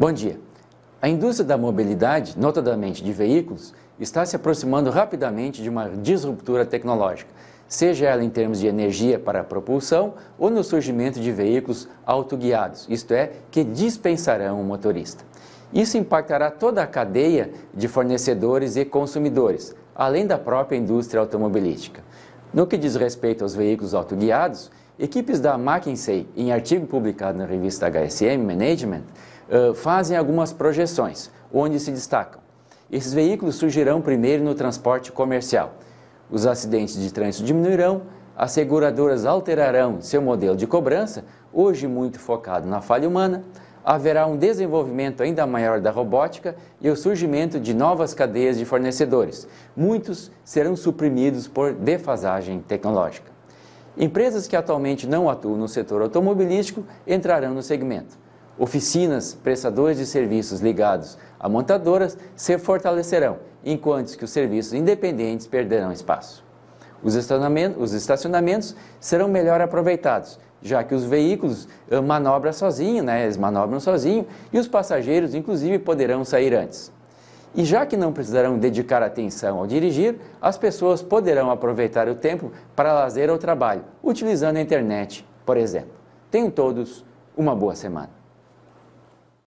Bom dia. A indústria da mobilidade, notadamente de veículos, está se aproximando rapidamente de uma disruptura tecnológica, seja ela em termos de energia para a propulsão ou no surgimento de veículos autoguiados, isto é, que dispensarão o motorista. Isso impactará toda a cadeia de fornecedores e consumidores, além da própria indústria automobilística. No que diz respeito aos veículos autoguiados, equipes da McKinsey, em artigo publicado na revista HSM Management, fazem algumas projeções, onde se destacam. Esses veículos surgirão primeiro no transporte comercial. Os acidentes de trânsito diminuirão, as seguradoras alterarão seu modelo de cobrança, hoje muito focado na falha humana, haverá um desenvolvimento ainda maior da robótica e o surgimento de novas cadeias de fornecedores. Muitos serão suprimidos por defasagem tecnológica. Empresas que atualmente não atuam no setor automobilístico entrarão no segmento. Oficinas, prestadores de serviços ligados a montadoras se fortalecerão, enquanto que os serviços independentes perderão espaço. Os estacionamentos, os estacionamentos serão melhor aproveitados, já que os veículos eh, manobram sozinhos, né? eles manobram sozinhos, e os passageiros, inclusive, poderão sair antes. E já que não precisarão dedicar atenção ao dirigir, as pessoas poderão aproveitar o tempo para lazer ou trabalho, utilizando a internet, por exemplo. Tenham todos uma boa semana.